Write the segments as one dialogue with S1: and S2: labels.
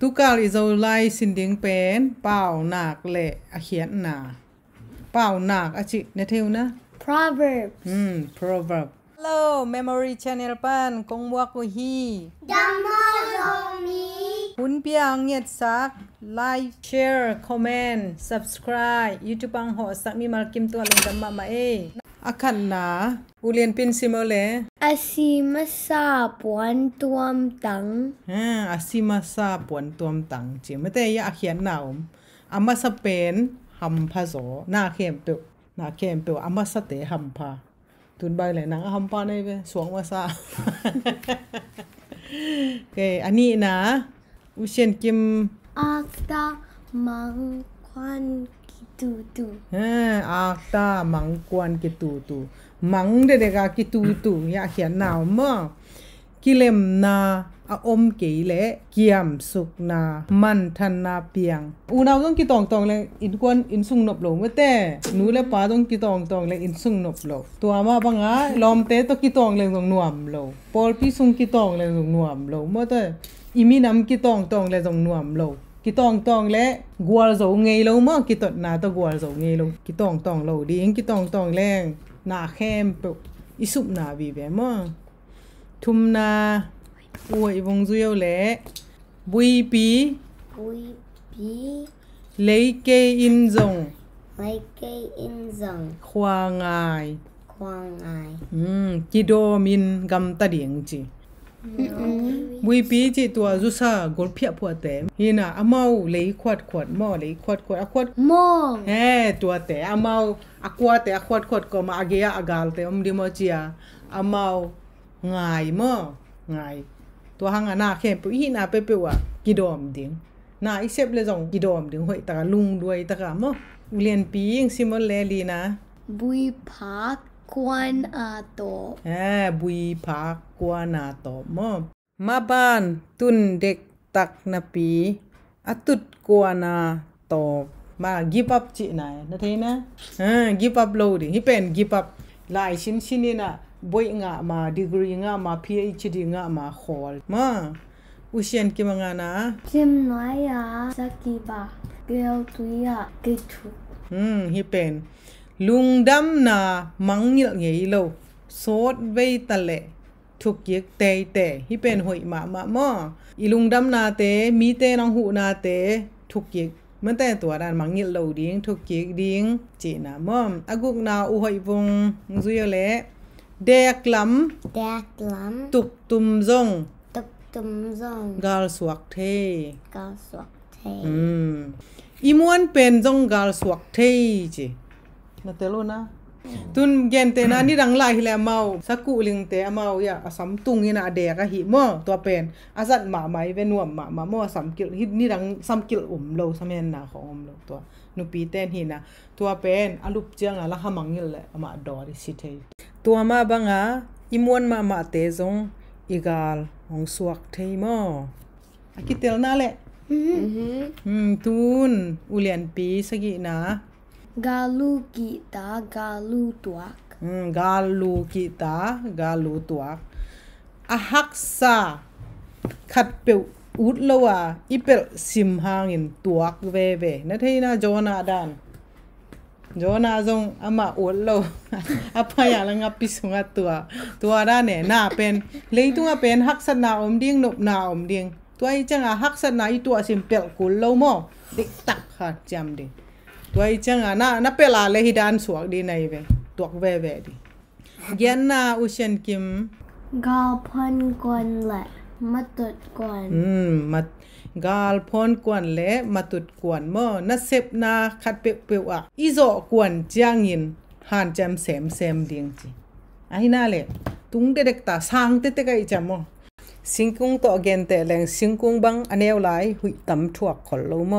S1: tu kal i zo lai sin ding pen pau nak le a khian na pau nak a chi ne theu na
S2: Proverbs.
S1: hmm proverb hello memory channel pan kong wa ko hi hun piang nyet sak like share comment subscribe youtube ang ho sak mi mar kim to lang dam ma ma e akhan na ulian pin simole
S2: Asimasa puan tuam tang.
S1: ha asima sa pon tuam tang chi mate ya khian na um ama sa pen ham pha zo na khem pe na khem pe ama sa te ham pha tun bai le nang ham pa nei ve suang wa sa โอเคอันนี้นะอุเชียนกิม
S2: Akta mang kwan kitutu.
S1: อ่าอาตามังกวนกิตูตูมังเดเดกากิตูตูอยากเขียนหนาวมอกิเลมนาอาอมเกยเลเกียมสุกนา มันทันนาเปียงอูนาวต้องกิตองตองเลยอินกวนอินสุงนบโลเมื่อแต่หนูและป้าต้องกิตองตองเลยอินสุงนบโลตัวมาบังอะลอมเตต้องกิตองเลยตรงนวมโลปอลพี่สุงกิตองเลยตรงนวมโลเมื่อแต่อีมีน้ำกิตองตองเลยตรงนวมโล ki tong tong le gwal zo ngei lo mo ki tot na to gwal zo ngei lo ki tong tong lo ding ki tong tong leng na khem pe isup na bi be mo thum na oi vong zu yo le bui pi
S2: Ui pi
S1: lei ke in zong
S2: mai kay in zang
S1: khwa ngai
S2: kwang ai.
S1: um ki do min gam ta ding chi bui pi chi tua zu sa gol phia phua te hina amau lei khwat khwat mo lei khwat khwat a khwat
S2: Mo.
S1: เฮ้ตัวแต่อามาอากวาแต่อควดขวดก็มาอาเกียอากาลแต่อมดิมอจียอามาง่ายมั้ง่ายตัวหังอานาเข้มปุยนาเปเปวะกิดอมดิงนาอีเซบเลยจงกิดอมดิงหอยตะลุงด้วยตะกะมั้เรียนปีงซิมอลเลลีนะ
S2: Bui pak kwan ato.
S1: เฮ้บุยพาก กวานาตอมมาบ้านตุนเด็กตักนาปีอตุดกวานาตอบมา give up จินายนะเทนะอ่า give up โลดิฮิเป็น give up หลายชิ้นชิ้นนี่นะบอยงะมา degree งะมา PhD งะมา hall มาอุเชียนกิมงานะ
S2: Jim noya sakiba. Gel tuya gitu.
S1: อืมฮิ เป็นลุงดำนามังเงยเงยโลโซดไว้ตะเลทุกยิกเตยเตฮิเป็นหอยมามาหมออีลุงดำนาเตมีเตนองหูนาเตทุกยิกมันแต่ตัว ด้านมังเงยโลดิ้งทุกยิกดิ้งจีนะมอมอากุกนาอุหอยวงซุยเลเด็กล
S2: Dak lam ำ
S1: ตุกตุมซง
S2: tuk tum zong
S1: กาลสวกเท
S2: gal swak te.
S1: อืมอีมวนเป็นจงกาลสวกเทจินะเตโลนะตุนเกนเตนะนี่ดังไลฮิแลเมาสักกุลิงเตอเมาอย่าอสัมตุงนี่นะเดกะหิมอตัวเป็นอาสัตหมาไหมเวนวมหมาหมาหมอสัมกิลฮินี่ดังสัมกิลอุมโลสะเมนนาของอุมโลตัวนุปีเตนหินะตัวเป็นอลุปเจียงอะละหมังยิลเลยมาดอริสิเทตัวมาบังอะอีมวนมามาเตจงอีกาลของสวกเทมออากิเตลนาแหละ
S2: Mm-hmm.
S1: Hmm, tun ulian pi sagi na.
S2: Galu kita galu tuak.
S1: Hmm, galu kita, galu tuak. Ahak sa khat pe ut lawa ipel sim hangin tuak ve ve. Na thei na jona dan. Jona zong ama ut lo. Apa ya la ngapi sunga tua. Tua da ne na pen. Lei tu nga pen hak sa na om ding nop na om ding. Tua i changa hak sa na i tua sim pel kul lo mo. Dik tak ha jam ding. ตัวอีจังอะนะนับเปลาเลยฮิดานสวกดีในเวตัวเวเวดีเย็นนาอุเชนกิม
S2: Gal pun kwan le. Matut kwan.
S1: อืมมากาลพอนกวนเละมาตุดกวนมอนัเซบนาคัดเปเปวอะอีโซกวนจางยินหานจำเสมเสมเดียงจีไอ้น่าเลยตุงเด็กตาสร้างเตเตกไอจำมอสิงกุงตัวเกนเตแรงสิงกุงบังอันเอวไหลหุยตำถวกขอลโลม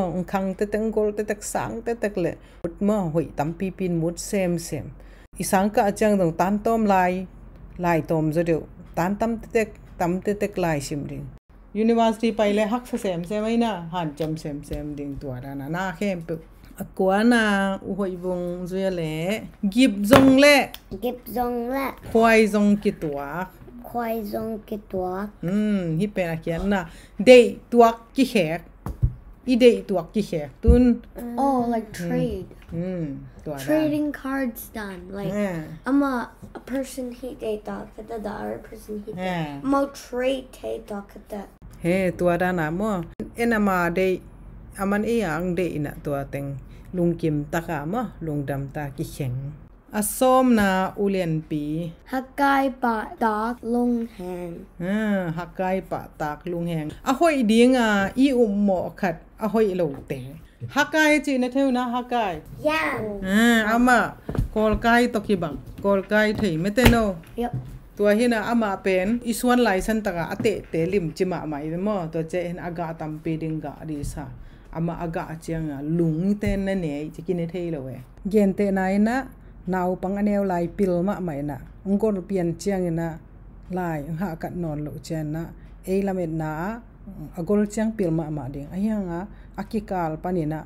S1: อองคังเตเตงกอลเตเตกสังเตเตกเลยมุดมอหุยตำปีปินมุดเซมเซมอีสังกะจังตรงตันต้มลายลายต้มจะเดียวตันตำเตเตกตำเตเตกลายชิมดิง University ไปเลยฮักเซมเซมไว้นะหันจำเซมเซมดิงตัวดานะหน้าเข้มปุ๊บกัวนาอุหอยวงซุยเละกิบจงเละ
S2: Gip zong le.
S1: ควาย จงกิตัว
S2: ควายซงกิตัว
S1: อืมฮิเป็นอาเขียนนะเดยตัวกิแขกอีเดยตัวกิแขกตุน
S2: oh like trade
S1: อืมตัวได้
S2: trading cards done like
S1: อ่า
S2: I'm a a person he date dog at the other person he
S1: อ่า
S2: mo trade take dog at the
S1: เฮ้ตัวด้านหน้ามอเอ็นอามาเดย อามันเอียงเดยนะตัวเต็งลุงกิมตะกามอลุงดำตากิแข็งอาส้มนาอุเลียนปี
S2: Hakai ba dog long hand
S1: อ่าฮักไกปะตากลุงแหงอะหอยดีงอะอีอุมหมอขัดอะหอยโลเตฮักไกจีนะเทวนะฮักไก
S2: yeah
S1: อ่าอามากอลไกตอกิบังกอลไกเถยไม่เตโน
S2: yep
S1: ตัวเห็นอามาเป็นอีส่วนไหลสันตะกะอเตเตลิมจิมะไหมเดมอตัวเจเห็นอากาตัมเปดิงกะดีซาอามาอากาเจียงอะลุงเตนนั่นเนี่ยจะกินเทยเลยเว้ยเย็นเตนายนะ นาวปังอันเอวไหลปิลมะไหมนะองกอลเปลี่ยนเจียงนะไหลหากัดนอนโลเจนนะเอลาเมดนะอากอลเจียงปิลมะมาดิงอายังอะอากิกาลปานินะ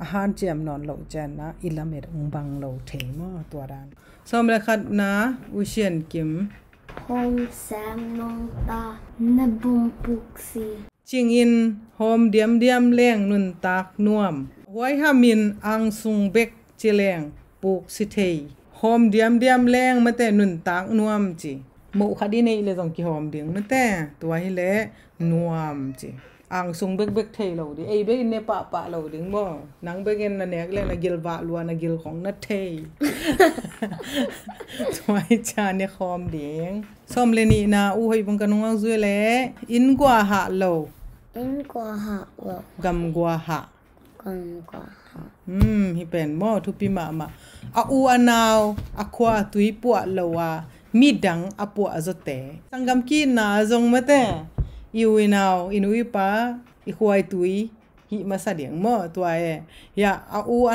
S1: อาหารเจียมนอนโลเจนนะอิลาเมดองบังโลเทมอตัวดานสมเลขัดนะอุเชียนกิม
S2: hong sam nong ta na bum puksi
S1: จิงอินโฮมเดียมเดียมเลี้ย งนุนตากนวมไว้หามินอังซุงเบกจิเลียงปลูกสิเทยโฮมเดียมเดียมเลี้ยงมาแต่นุนตากนวมจิหมูคดีในเลยต้องกี่โฮมเดียงมาแต่ตัวให้เละนวมจิอังซุงเบกเบกเทยเราดิไอเบกเนปะปะเราดิงบ่นังเบกเนนะเนกเล่นนะกิลวะลัวนะกิลของนัทเทยตัวให้ชาเนี่ยคอมเดียงส้มเลนี่นะอู้ให้บังกันงว่าซุยแลอินกว่าหาโล
S2: in kwa ha lo
S1: กำกว่าหะ
S2: kon kwa ha
S1: อืมฮิเป็นหม้อทุปิมามาอาอูอนาวอาควาตุยปัวโลวามีดังอาปัวอซเตสังกำกีนาจงมะเตอีวินาวอินุยปาอีควายตุยฮิมาสะเดียงหม้อตัวเอยาอาอูอ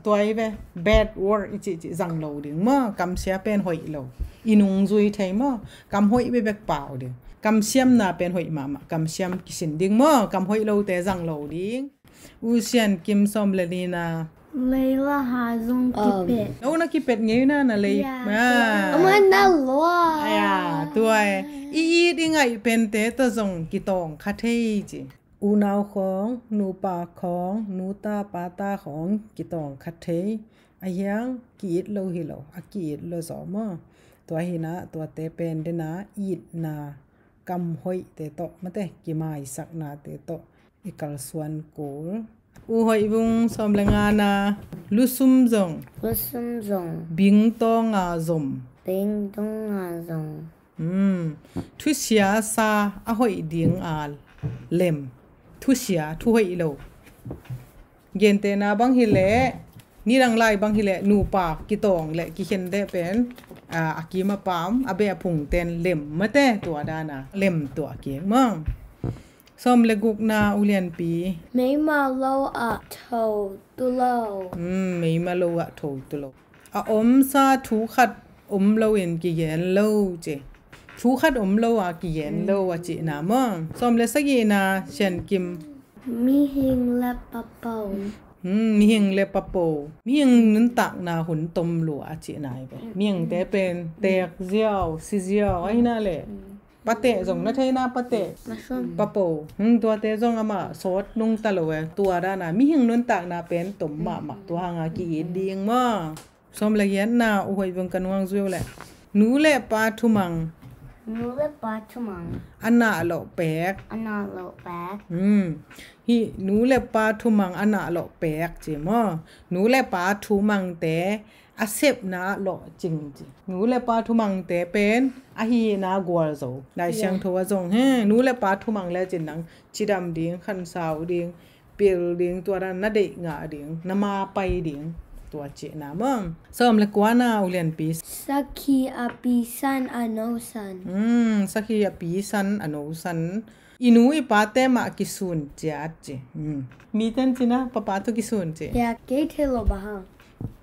S1: ะโลอินซุงปังมาหาโลอินซุงอะกิอิดโลนะอาปัวมีเอ็ดเอ็ดจิดานแต่มอตัวเป็นหอยแล้วสมเลยทุมนาอุเลียนปี
S2: kam siam xia lei song kam xia xia liao
S1: ยาเสียมรวดจิกำเสียเสียเลยสางกำเสียเสียเลียวจิมอมกำเสียมแรงทุเสียเป็นจงไม่เทกำเสียจังแรง ทุกินาโลขัดจงกิเลียวเทจิฮิเป็นมอมอีกำตัวไอ้เว bad word อีจิจิจังโลดึงมอกำเสียเป็นหอยโลอีนุงจุยเทมอกำหอยเบเบกเปล่าดึงกำเสียมนาเป็นหอยมามากำเสียมกิสินดึงมอกำหอยโลแต่จังโลดึง u sian kim som le ni na
S2: Leila hazong kipit
S1: no na ki pet ngai na na le ma
S2: Ama na lo
S1: aya tuai i i ding ai pen te to zong ki tong kha thei ji u nau khong nu pa khong nu ta pa ta khong ki tong kha thei ayang ki it lo hi lo a ki it lo zo ma to hi na to te pen de na it na kam hoi te to mate ki mai sak na te to ikal suan kul u hoi bung som lenga na lusum zong
S2: Lusum zong
S1: bing to nga zom
S2: Ding dong nga zong
S1: um thu sia sa a hoi ding al lem thu sia thu hoi lo gen te na bang hi le ni rang lai bang hi le nu pa ki tong le ki khen de pen a akima pam abe phung ten lem mate to da na lem to ki mang som le guk na ulian pi
S2: May ma lo a to tu lo
S1: อืมไม่มาโลอะโถตุโลอะอมซาถูขัดอมโลเอ็นกี่เย็นโลเจ ถูขัดอมโลอะกี่เย็นโลอะจินามอสมเลสกีนาเชนกิม
S2: Mi hing le pa po
S1: อืมมีเฮงเลปะโปมีเฮงนึนตักนาหุนตมหลัวอะจินายไปมีเฮงแต่เป็นแตกเจียวซิเจียวไอ้น่าแหละปะเตะจงนะเทนาปะเตะ
S2: Mushroom
S1: ปะโปหึงตัวเตจงอามาสดนุงตะโลเวตัวด้านามีหิงนุนตากนาเป็นตุ่มมามาตัวหางากีอีดีงมาสมละเย็นนาอุหวยเบิ่งกันวังซุยแหละหนูแหละปาทุมัง
S2: Nu le pa tumang
S1: อันนาโลแปก
S2: Ana lo back
S1: อืมฮิ หนูแหละปาทุมังอันนาโลแปกจิมอหนูแหละปาทุมังแต่ a sep na lo ching ji nu le pa thu mang te pen a hi na gwal zo dai siang tho wa zong he nu le pa thu mang le chin nang chi dam ding khan sao ding pil ding tua ran na de nga ding na ma pai ding tua chi na mong som le kwa na ulian pi
S2: Saki apisan anosan.
S1: hmm sakhi a pi san ano san inu i pa te ma ki sun cha chi hmm mi ten china pa pa to ki sun chi
S2: Ya gate hello baha.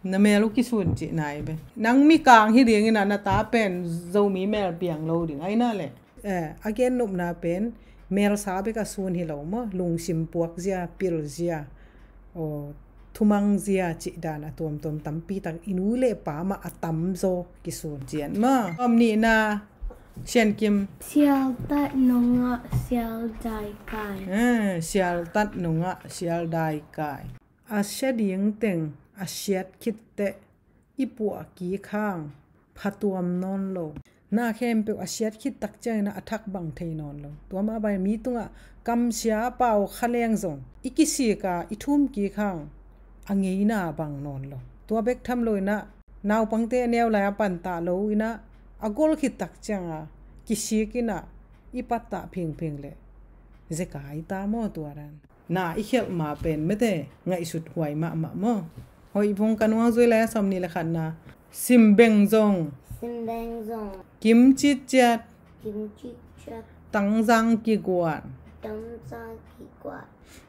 S1: na melu ki sun chi nai be nang mi kang hi ding ina na ta pen zo mi mel piang lo ding ai na le eh again nup na pen mel sa be ka sun hi lo mo lung sim puak zia pil zia o thumang zia chi dana tom tom tam pi tak inu le pa ma atam zo ki sun chian ma om ni na xian kim
S2: Sial tat nonga sial dai kai.
S1: eh sial tat nunga sial dai kai a sha ding teng a shiat khit te ipua ki khang phatuam non lo na khem pe a shiat khit tak chai na athak bang thei non lo to ma bai mi tunga kam sia pau khaleng zong ikisi ka ithum ki khang angei na bang non lo to bek tham loi na naw pangte new la pan ta lo ina agol khit tak changa kisi kina ipatta phing phing le zekai ta mo tuaran na i khel ma pen mete ngai sut huai ma ma mo hoi vong kanwa zoi la som ni la khan na sim beng zong
S2: Simbang zong.
S1: kim chi chat
S2: Kimchi chat.
S1: tang zang ki guan
S2: Dam za ki kwa.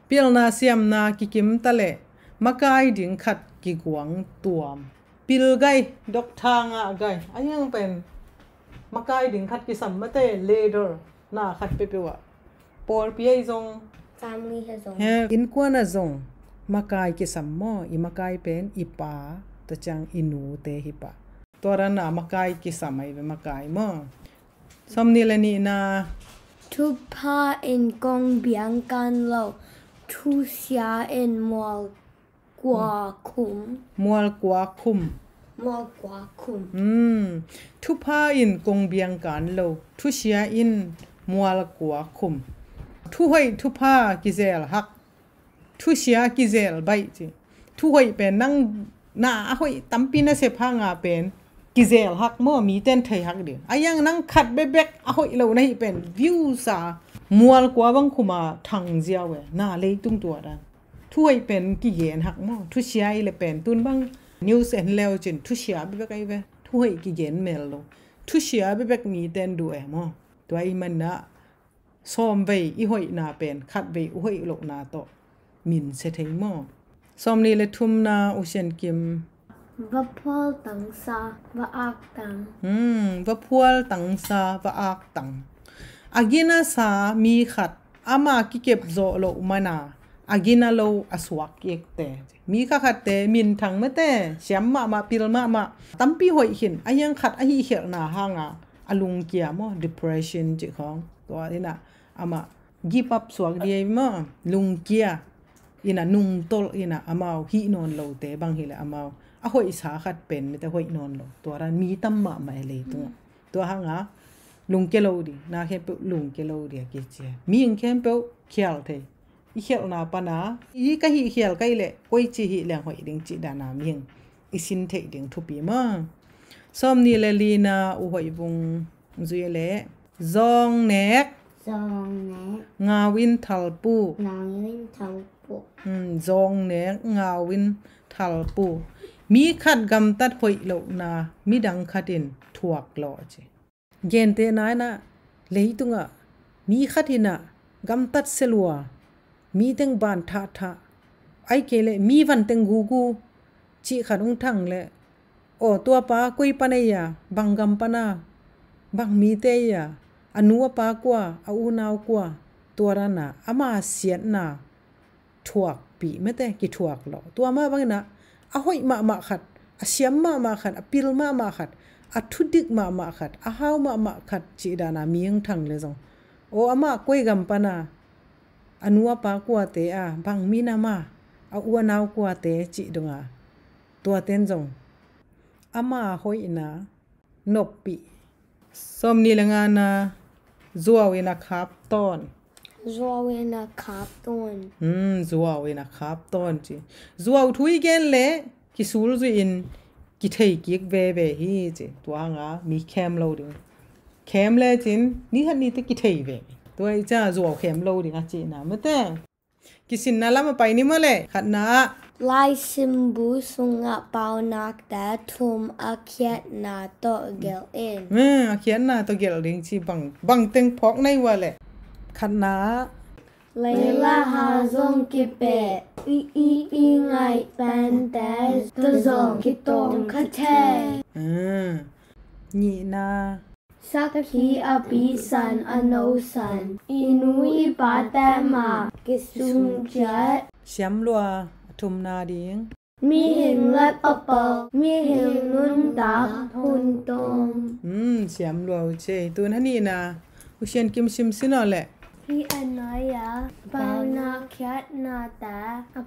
S1: pil na siam na ki kim tale makai ding khat ki guang tuam pil gai dok thanga gai ayang pen makai ding khat ki sam mate later na khat pe pe wa por pi ai zong
S2: Family has zong.
S1: he in kwa na zong makai ki sam mo i makai pen i pa to chang inu te hi pa tora na makai ki samai ve makai mo somni le ni na
S2: Tu pa in gong biang gan lo. Tu xia in mol gua kum.
S1: mual kwa khum
S2: Mol gua kum.
S1: Hmm, thu pa in kong biang kan lo, thu xia in mual kwa khum. Thu hoi thu pa ki zel hak. Thu xia ki zel bai chi. Thu hoi pen nang na a hoi tampi na se pa nga pen ki zel hak mo mi ten thai hak di. Ayang nang khat be bek a hoi lo na hi pen view sa mual kwa bang khuma thang zia we na le tung tua dan. Thu hoi pen ki yen hak mo. Thu xia i le pen tun bang news and leo chin thu xia be bek ai ve. Thu hoi ki yen mel lo. Thu xia be bek mi ten du e mo. Tu ai man na ซ้อมไว้อีห้อยนาเป็นคัดไว้อุห้อยโลกนาโตมินเสถิงหมอซ้อมนี่เลยทุ่มนาอุเชนกิม
S2: Va pol tang sa. Va ak tang.
S1: อืมว่าพวลตังซาว่าอากตังอากิน ถ้วยเป็นกี่เยนหักมอทุเชียเลยเป็นตุนบ้างนิวเซนเลวจินทุเชียไปแบบไอ้เวถ้วยกี่เยนเมลโลทุเชียไปแบบมีแต็นดูเอมอตัวไอ้มันนะซ้อมไปอีหอยนาเป็นขัดไปอุหอยหลกนาโตมินเสถิงมอซ้อมนี่เลยทุ่มนาอุเชนกิมว่าพัลตังซาว่อากตังอืมว่าพัลตังซาว่อากตังอากินาซามีขัดอามากิเก็บโจโลมานา อลุงเกีย ina nung tol ina amao hi non lo te bang hi le amao a hoi sa khat pen mi te hoi non lo to ran mi tam ma ma le tu to ha nga lung ke lo di na khe pe lung ke lo di ke che mi ing khem pe khial the i khial na pa na i ka hi khial kai le koi chi hi le hoi ding chi da na mi ing i sin the ding thu pi ma som ni le li na u hoi bung zui le zong nek
S2: Zong ne.
S1: nga win thal pu
S2: Nang yin tau pu.
S1: Hmm, zong ne ngawin thal pu mi khat gam tat hoi lo na mi dang khatin thuak lo che gen te na na leitunga mi khatina gam tat มีเต็งบานท่าทาไอ้เคเลมีวันเต็งกูกูชีขัดองทังเลโอตัวป้ากุยปนยาบังกำปนาบังมีเตยาอนัวป้ากว่าอาอูนาวกว่าตัวรานนะอามาเสียนนาถวกปีไม่แต่กี่ถวกหรอตัวมาบังนะอาหอยมามาขัดอาเสียมมามาขัดอปิลมามาขัดอาทุดิกมามาขัดอาหาวมามาขัดจีดานามียังทังเลยจงโออามากุยกำปนา อันัวปากว่าเตอะบางมีนามาอะอวนาวกว่าเตจีดงาตัวเต้นจงอามาหอยนะนบปีสมนีละงานาจัวเวนะครับต้น
S2: Zwa in a kap ton.
S1: อืม zawa we na khap ton chi zawa thui gen le ki sul zu in ki thei ki ve ve hi che tua nga mi kem lo ding kem le chin ni han ni te ki thei ve ตัวอีจ้าจัวเข็มโลดิกะจีนะมะเตกิสินน่า
S2: ละมาไปนี่มาเลยขัดนะลายสิมบูสุงะเปานักแต่ทุมอาเคียนนาโตเกลเอง
S1: อืมอาเคียนนาโตเกลเองชีบังบัง
S2: เต็
S1: งพอกในวะเล
S2: ยขัดนะเลลาฮาซงกิเปอีอีอีไงแฟนแต่ตัวซงกิตงคาเท
S1: อืมนี่นา
S2: สักขีอปิสันอโนสันอินุอิปาแตมากิสุงจัด
S1: siam lua thum na ding
S2: มีหิงและปะเปามีหิงนุนตาพุนตง
S1: อืม siam lua u che tu na ni na u sian kim sim sin no le
S2: พี่อนนอยาเปานาแคทนาตา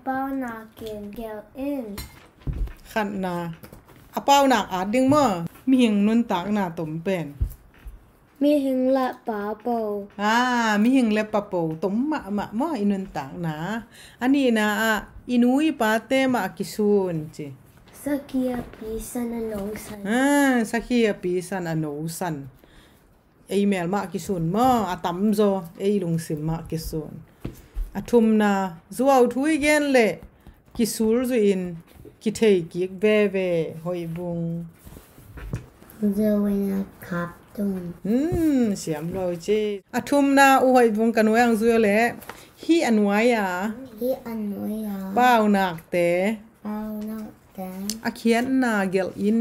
S2: เปานาเกนเกลเอ็น
S1: khat na a pau nak a ding mo mi hing nun tak na tom pen
S2: มีหิงและปาเปา
S1: à mi hing le pa po tom ma ma mo inun tak na ani na a inui pa te ma kisun chi
S2: สกกียปีสันนงสัน
S1: à sakhi pi san ano san email ma kisun mo atam zo ei lung sim ma kisun athum na zuaw thui gen le kisul zu in ki thei ki ve ve hoi bung
S2: เจวินาคับตุน
S1: hmm siam lo che athum na u hoi bung kan wang zu le hi anwai ya
S2: พี่อนนอยา
S1: bao nak te
S2: เปานาแต่
S1: a khian na gel in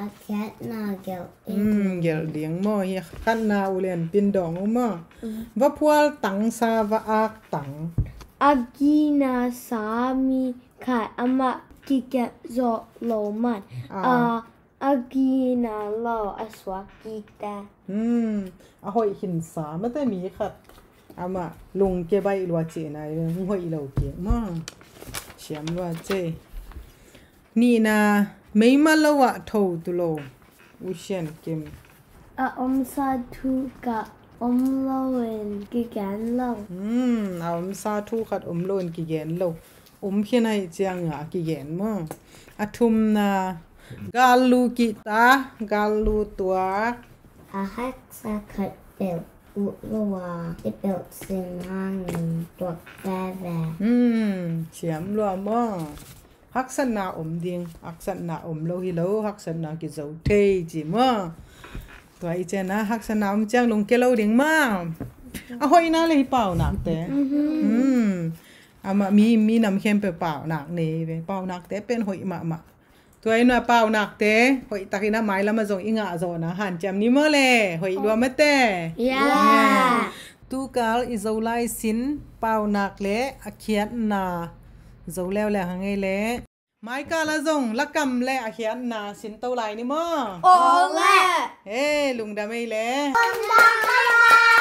S2: อาแคทนาเกลเอ็น
S1: hmm gel ding mo hi khan na u len pin dong mo va phual tang sa va ak tang
S2: อากีนาสามีขายอามากิเกะโซโลมันอาอากีนาโลอสวากิตา
S1: hmm a hoi hin sa ma te mi khat ama lung ke bai lwa che na hoi lo ke ma siam lwa che ni na mei ma lo wa tho tu lo u shen kim
S2: อาอมซาทูกะอมโลเวน กิแกนโล
S1: hmm a om sa thu khat om lon ki gen lo om khenai chiang nga ki gen mo athum na galu ki ta galu tua
S2: อาฮักซาคัดเปลอุลวาที่ เปลสิงหางตัวแก่แ hmm
S1: chiam lo mo hak san na om ding hak san na om lo hi lo hak san na ki zo te ji mo to ai che na hak san na om chang long ke lo ding ma a hoi na le hi pau nak te hmm ama mi mi nam khem pe pau nak ne ve pau nak te pen hoi ma ma ตัวไอ้หน่ะเปล่าหนักเต้หอยตักอินะไม้แล้วมาส่งอิงอะโซนะหันจำนี้เมื่อเลยหอยรวมไม่เต้
S2: ยา
S1: ตูกาลอิโซไลสินเปล่าหนักเละอเคียนนาโซแล้วแหละหังไงเละไม้กาละส่งละกำเละอเคียนนาสินเต้าไหลนี่มั้ง
S2: โอเล่
S1: เฮ้ลุงดำไม่เละ
S2: ดา